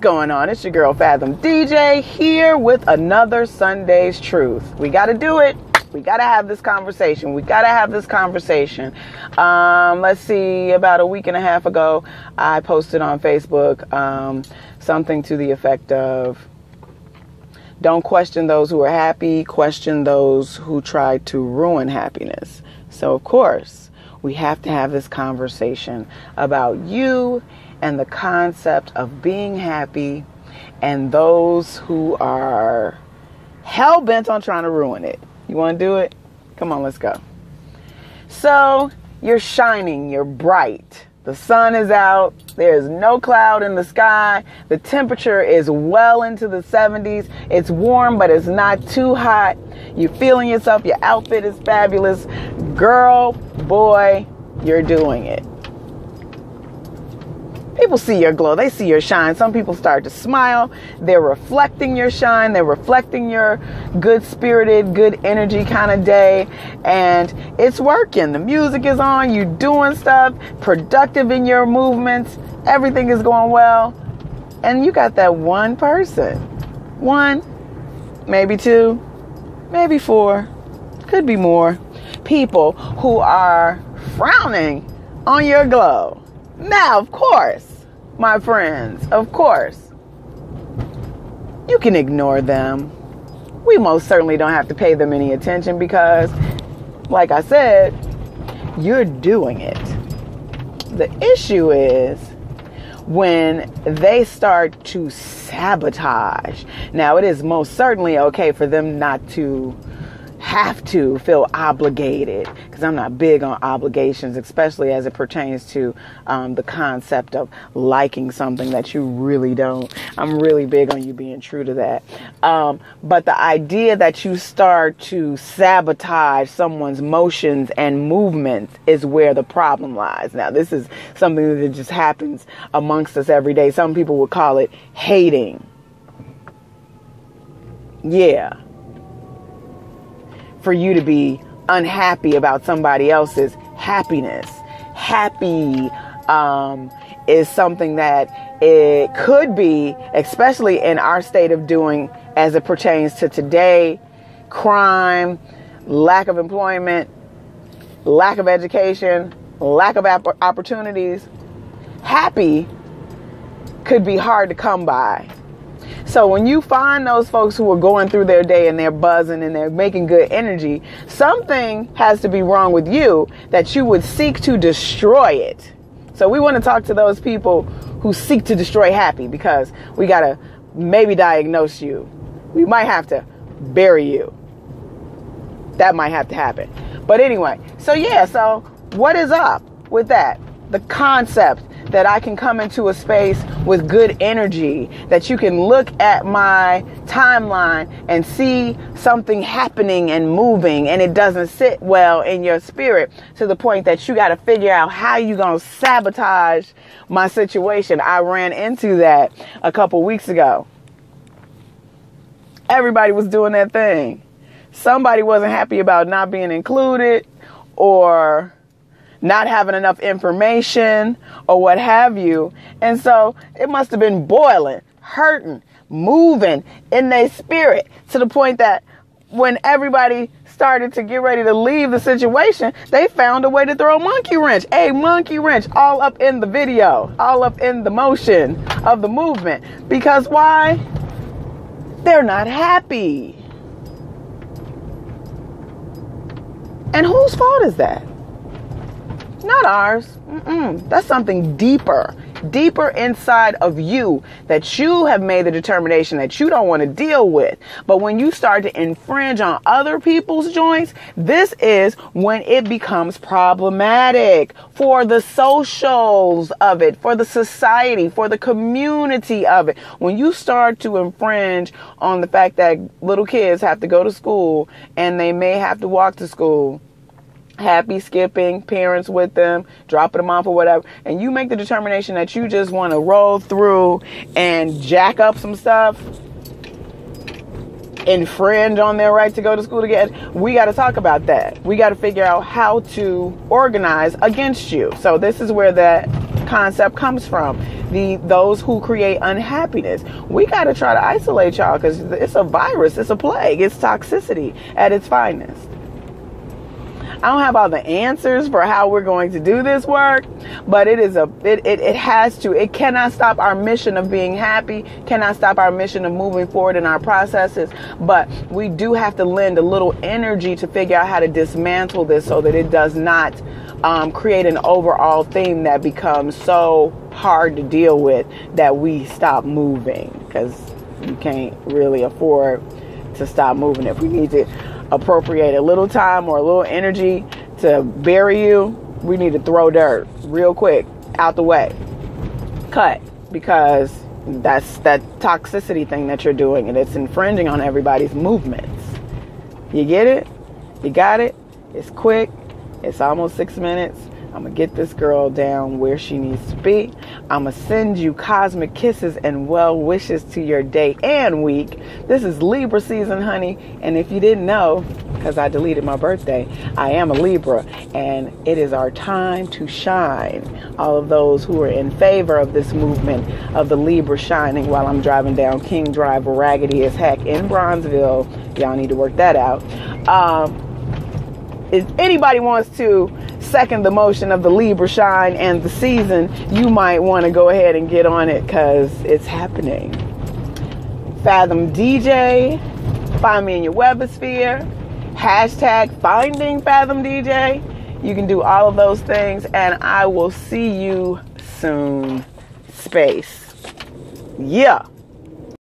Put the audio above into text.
going on? It's your girl Fathom DJ here with another Sunday's Truth. We got to do it. We got to have this conversation. We got to have this conversation. Um, let's see, about a week and a half ago, I posted on Facebook um, something to the effect of don't question those who are happy, question those who try to ruin happiness. So, of course, we have to have this conversation about you and the concept of being happy and those who are hell bent on trying to ruin it. You want to do it? Come on, let's go. So, you're shining, you're bright. The sun is out. There's no cloud in the sky. The temperature is well into the 70s. It's warm, but it's not too hot. You're feeling yourself. Your outfit is fabulous. Girl, boy, you're doing it people see your glow, they see your shine. Some people start to smile. They're reflecting your shine, they're reflecting your good spirited, good energy kind of day. And it's working. The music is on, you're doing stuff, productive in your movements, everything is going well. And you got that one person, one, maybe two, maybe four, could be more people who are frowning on your glow. Now, of course, my friends, of course, you can ignore them. We most certainly don't have to pay them any attention because, like I said, you're doing it. The issue is when they start to sabotage. Now, it is most certainly okay for them not to have to feel obligated because I'm not big on obligations, especially as it pertains to um, the concept of liking something that you really don't. I'm really big on you being true to that. Um, but the idea that you start to sabotage someone's motions and movements is where the problem lies. Now, this is something that just happens amongst us every day. Some people would call it hating. Yeah for you to be unhappy about somebody else's happiness. Happy um, is something that it could be, especially in our state of doing as it pertains to today, crime, lack of employment, lack of education, lack of opportunities. Happy could be hard to come by so when you find those folks who are going through their day and they're buzzing and they're making good energy, something has to be wrong with you that you would seek to destroy it. So we want to talk to those people who seek to destroy happy because we got to maybe diagnose you. We might have to bury you. That might have to happen. But anyway, so yeah, so what is up with that? The concept that I can come into a space with good energy, that you can look at my timeline and see something happening and moving and it doesn't sit well in your spirit to the point that you got to figure out how you going to sabotage my situation. I ran into that a couple weeks ago. Everybody was doing that thing. Somebody wasn't happy about not being included or not having enough information or what have you. And so it must have been boiling, hurting, moving in their spirit to the point that when everybody started to get ready to leave the situation, they found a way to throw a monkey wrench, a monkey wrench, all up in the video, all up in the motion of the movement. Because why? They're not happy. And whose fault is that? Not ours. Mm-mm. That's something deeper, deeper inside of you that you have made the determination that you don't want to deal with. But when you start to infringe on other people's joints, this is when it becomes problematic for the socials of it, for the society, for the community of it. When you start to infringe on the fact that little kids have to go to school and they may have to walk to school happy skipping parents with them, dropping them off or whatever, and you make the determination that you just want to roll through and jack up some stuff, infringe on their right to go to school again we got to talk about that. We got to figure out how to organize against you. So this is where that concept comes from. The those who create unhappiness. We got to try to isolate y'all because it's a virus, it's a plague, it's toxicity at its finest. I don't have all the answers for how we're going to do this work, but it is a it, it, it has to. It cannot stop our mission of being happy, cannot stop our mission of moving forward in our processes, but we do have to lend a little energy to figure out how to dismantle this so that it does not um, create an overall theme that becomes so hard to deal with that we stop moving because you can't really afford to stop moving if we need to appropriate a little time or a little energy to bury you, we need to throw dirt real quick out the way. Cut because that's that toxicity thing that you're doing and it's infringing on everybody's movements. You get it? You got it? It's quick. It's almost six minutes. I'm going to get this girl down where she needs to be. I'm going to send you cosmic kisses and well wishes to your day and week. This is Libra season, honey. And if you didn't know, because I deleted my birthday, I am a Libra. And it is our time to shine. All of those who are in favor of this movement of the Libra shining while I'm driving down King Drive, raggedy as heck in Bronzeville. Y'all need to work that out. Um, if anybody wants to second the motion of the Libra shine and the season, you might want to go ahead and get on it because it's happening. Fathom DJ, find me in your webosphere, hashtag finding Fathom DJ. You can do all of those things, and I will see you soon. Space. Yeah.